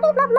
Blah,